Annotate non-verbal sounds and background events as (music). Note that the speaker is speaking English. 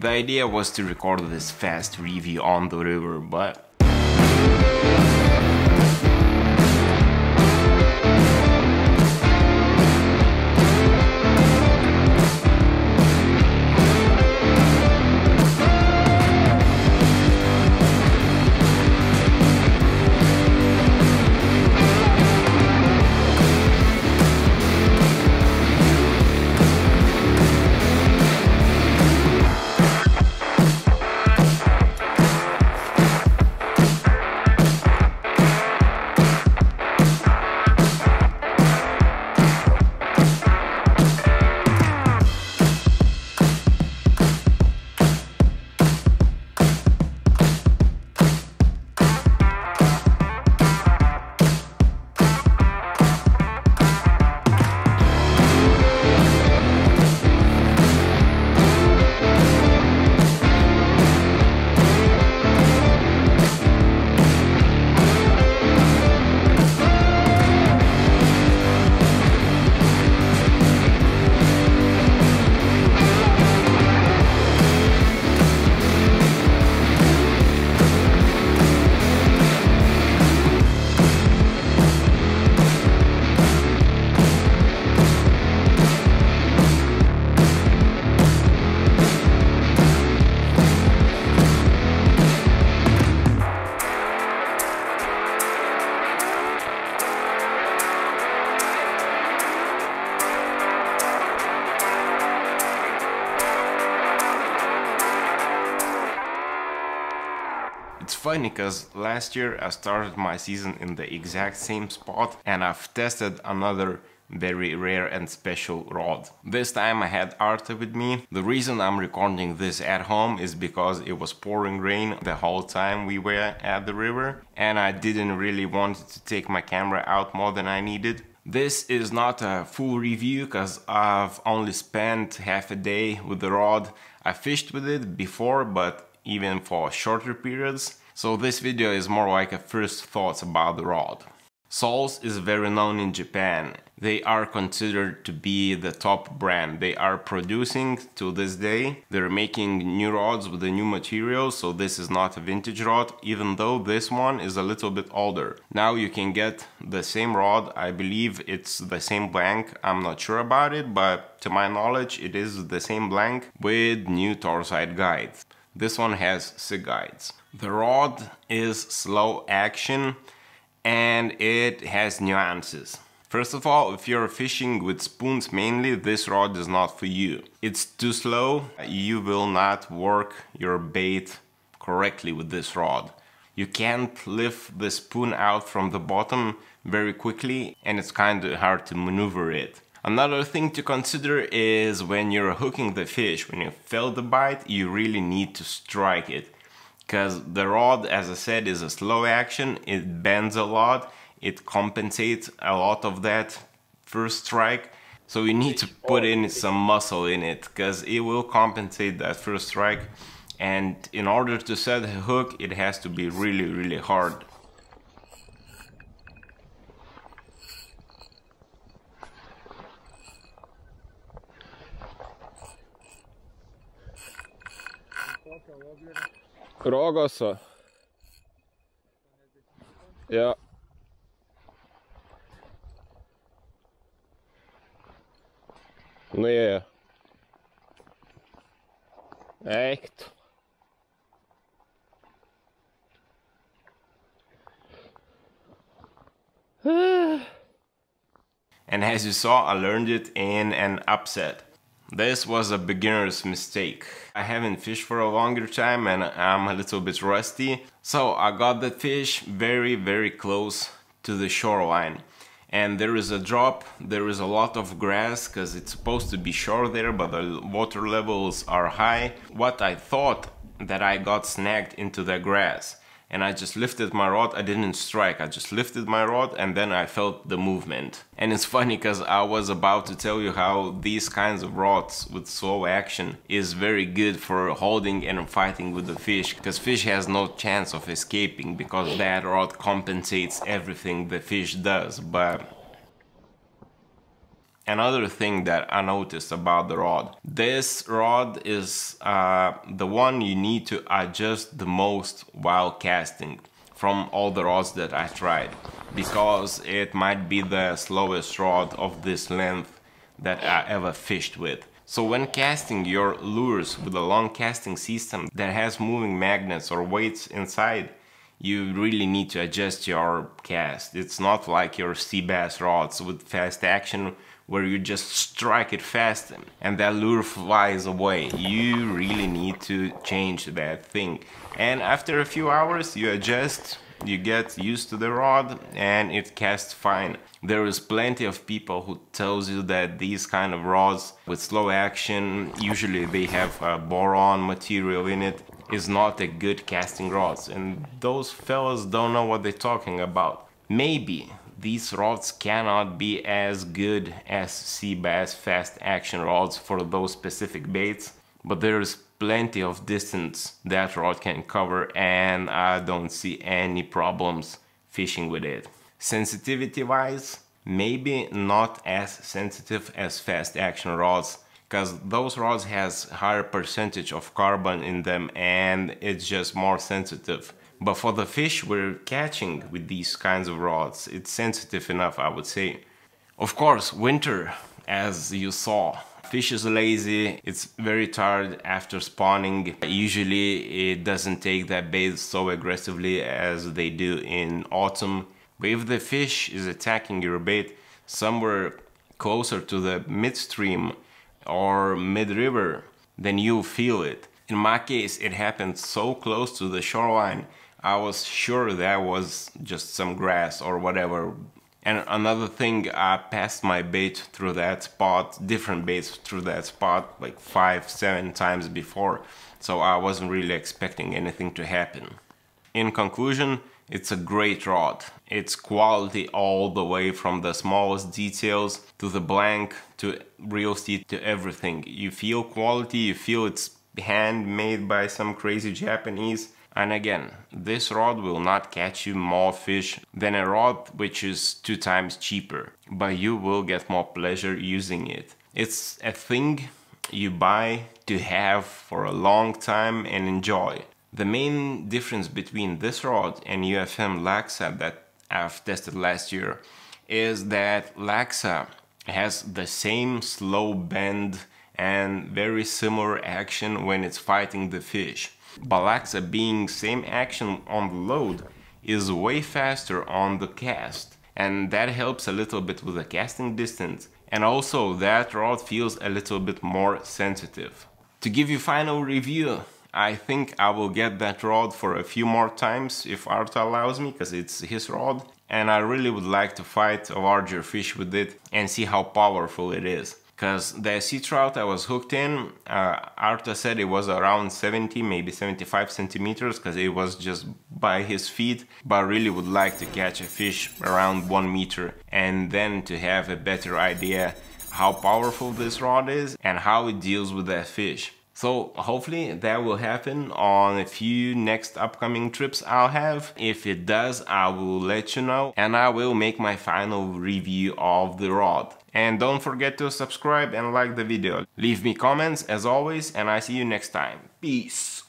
The idea was to record this fast review on the river, but funny because last year I started my season in the exact same spot and I've tested another very rare and special rod. This time I had Arta with me. The reason I'm recording this at home is because it was pouring rain the whole time we were at the river and I didn't really want to take my camera out more than I needed. This is not a full review because I've only spent half a day with the rod. I fished with it before but even for shorter periods. So this video is more like a first thoughts about the rod. Souls is very known in Japan. They are considered to be the top brand. They are producing to this day. They're making new rods with the new materials, so this is not a vintage rod, even though this one is a little bit older. Now you can get the same rod. I believe it's the same blank. I'm not sure about it, but to my knowledge, it is the same blank with new Torzite guides. This one has SiC guides. The rod is slow action and it has nuances. First of all, if you're fishing with spoons mainly, this rod is not for you. It's too slow, you will not work your bait correctly with this rod. You can't lift the spoon out from the bottom very quickly and it's kind of hard to maneuver it. Another thing to consider is when you're hooking the fish, when you feel the bite, you really need to strike it. Because the rod, as I said, is a slow action, it bends a lot, it compensates a lot of that first strike. So you need to put in some muscle in it, because it will compensate that first strike. And in order to set a hook, it has to be really, really hard. Ja. And as you saw, I learned it in an upset. This was a beginner's mistake. I haven't fished for a longer time and I'm a little bit rusty. So I got the fish very, very close to the shoreline. And there is a drop, there is a lot of grass because it's supposed to be shore there, but the water levels are high. What I thought that I got snagged into the grass and I just lifted my rod. I didn't strike, I just lifted my rod and then I felt the movement. And it's (laughs) funny because I was about to tell you how these kinds of rods with slow action is very good for holding and fighting with the fish because fish has no chance of escaping because that rod compensates everything the fish does. But another thing that I noticed about the rod. This rod is uh, the one you need to adjust the most while casting from all the rods that I tried because it might be the slowest rod of this length that I ever fished with. So when casting your lures with a long casting system that has moving magnets or weights inside, you really need to adjust your cast. It's not like your sea bass rods with fast action where you just strike it fast and that lure flies away. You really need to change that thing. And after a few hours you adjust, you get used to the rod and it casts fine. There is plenty of people who tells you that these kind of rods with slow action, usually they have a boron material in it, is not a good casting rods and those fellas don't know what they're talking about. Maybe these rods cannot be as good as sea bass fast action rods for those specific baits, but there's plenty of distance that rod can cover and I don't see any problems fishing with it. Sensitivity wise, maybe not as sensitive as fast action rods because those rods has higher percentage of carbon in them and it's just more sensitive. But for the fish we're catching with these kinds of rods, it's sensitive enough, I would say. Of course, winter, as you saw, fish is lazy, it's very tired after spawning. Usually it doesn't take that bait so aggressively as they do in autumn. But if the fish is attacking your bait somewhere closer to the midstream or mid-river, then you feel it. In my case, it happened so close to the shoreline I was sure that was just some grass or whatever. And another thing, I passed my bait through that spot, different baits through that spot, like five, seven times before. So I wasn't really expecting anything to happen. In conclusion, it's a great rod. It's quality all the way from the smallest details to the blank to reel seat to everything. You feel quality, you feel it's handmade by some crazy Japanese and again, this rod will not catch you more fish than a rod which is two times cheaper, but you will get more pleasure using it. It's a thing you buy to have for a long time and enjoy. The main difference between this rod and UFM Laxa that I've tested last year is that Laxa has the same slow bend and very similar action when it's fighting the fish. Balaxa being same action on the load is way faster on the cast and that helps a little bit with the casting distance and also that rod feels a little bit more sensitive. To give you final review, I think I will get that rod for a few more times if Arto allows me because it's his rod and I really would like to fight a larger fish with it and see how powerful it is because the sea trout I was hooked in, uh, Arta said it was around 70, maybe 75 centimeters because it was just by his feet, but I really would like to catch a fish around one meter and then to have a better idea how powerful this rod is and how it deals with that fish. So hopefully that will happen on a few next upcoming trips I'll have. If it does, I will let you know and I will make my final review of the rod. And don't forget to subscribe and like the video. Leave me comments as always and I see you next time. Peace.